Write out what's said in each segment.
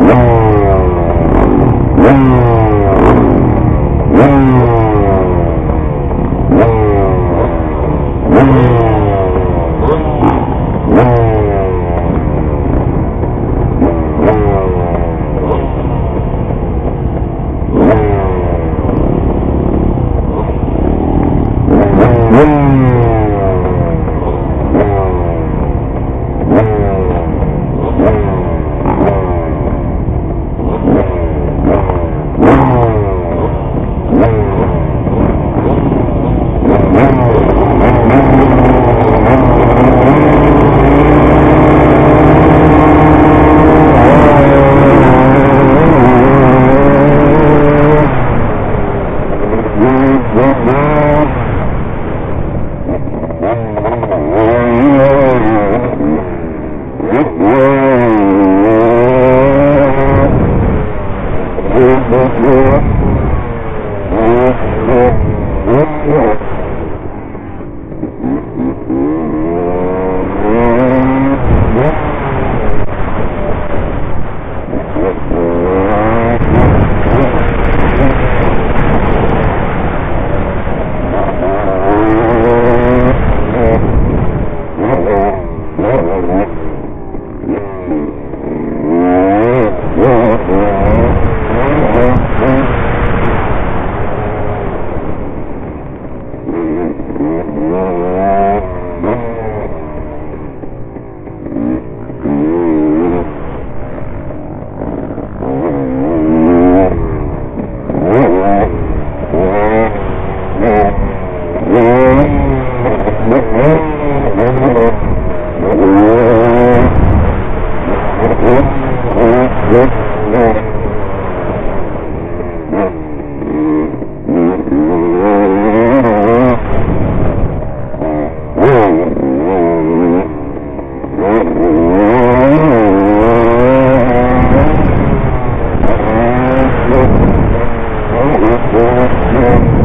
Yeah. Yeah. me. Yeah.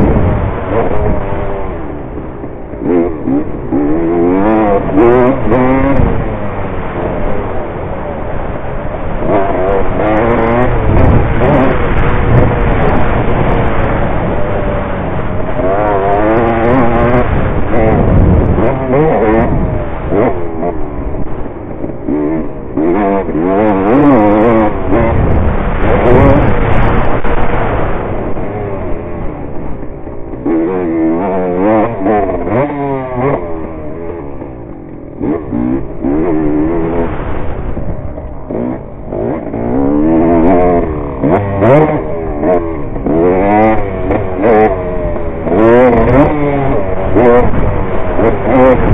es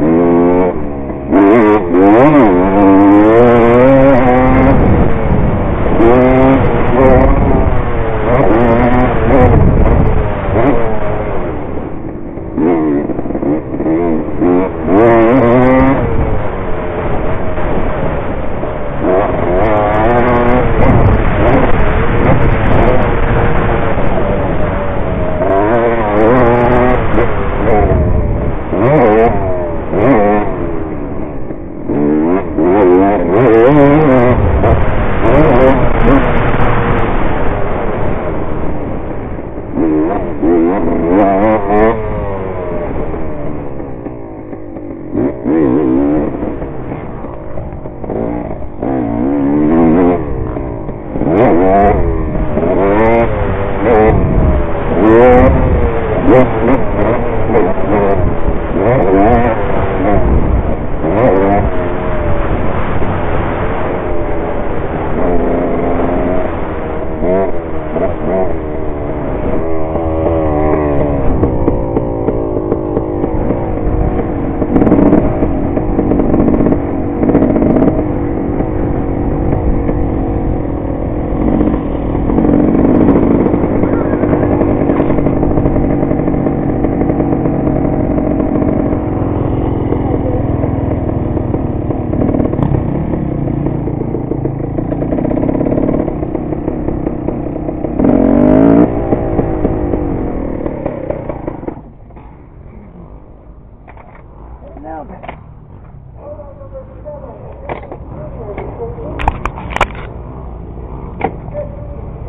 Mm-hmm.